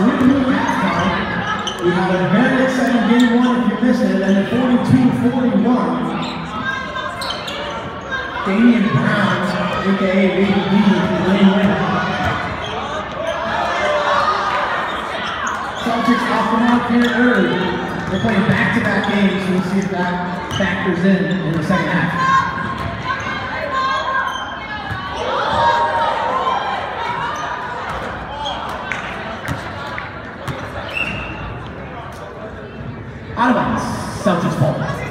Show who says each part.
Speaker 1: We have a very exciting game one if you missed it, and at 42-41, Damian Brown, aka Baby B, winning win. Celtics off the mark here early. They're playing back-to-back games, so we'll see if that factors in in the second half. out of bounds. Celtics ball.